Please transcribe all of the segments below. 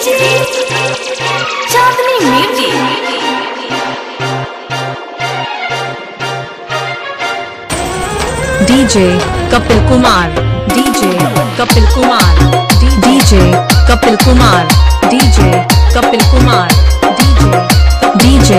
DJ Chandni Music. DJ Kapil Kumar DJ Kapil Kumar D- DJ Kapil Kumar DJ Kapil Kumar DJ DJ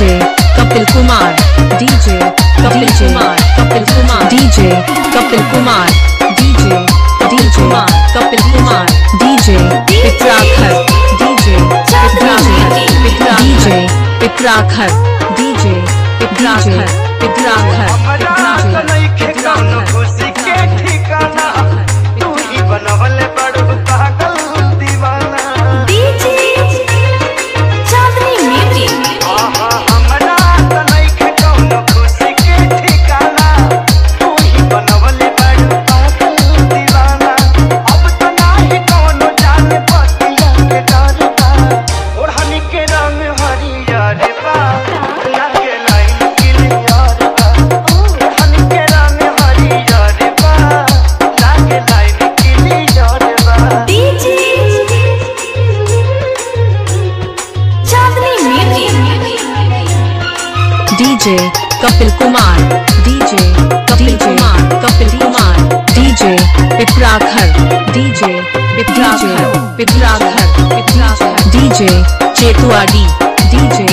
DJ Kapil Kumar DJ Kapil Kumar Kapil Kumar DJ Kapil Kumar DJ DJ Kapil Kumar DJ Pitrakhar DJ Pitrakhar DJ Pitrakhar DJ Pitrakhar Pitrakhar हमरा DJ Kapil Kumar, DJ Kapil Kumar Kapil Kumar, DJ Piprakhar DJ Piprakhar Piprakhar Piprakhar DJ Chetuadi, DJ